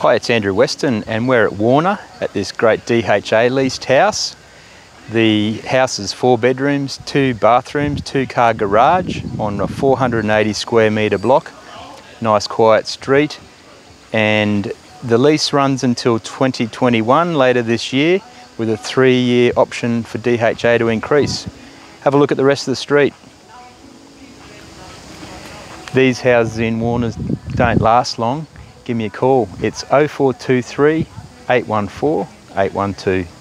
Hi, it's Andrew Weston, and we're at Warner at this great DHA leased house. The house is four bedrooms, two bathrooms, two car garage on a 480 square metre block. Nice quiet street, and the lease runs until 2021 later this year with a three year option for DHA to increase. Have a look at the rest of the street. These houses in Warner don't last long give me a call. It's 0423 814 812.